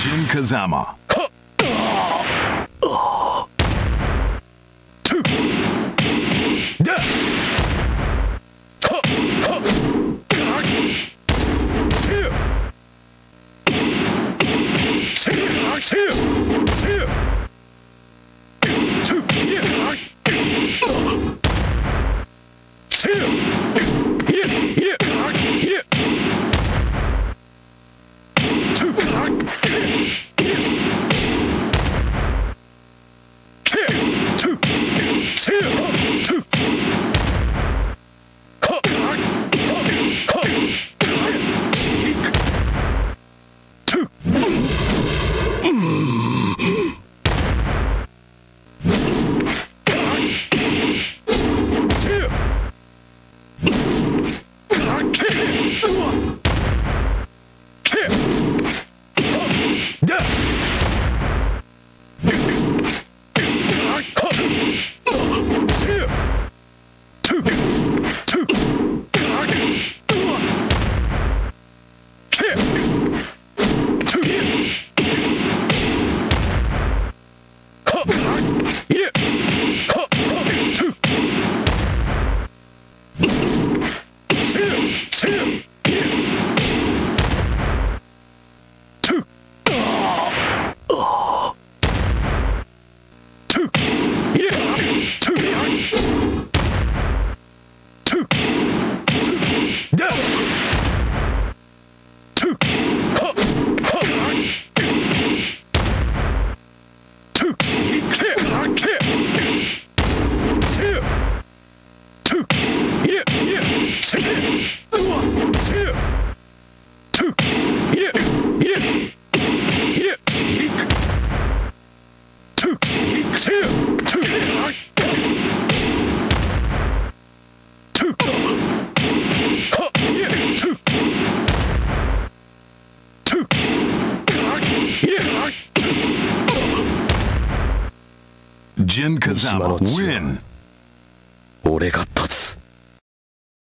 Jin Kazama. Mmm. Two, yeah, yeah. 俺が立つ。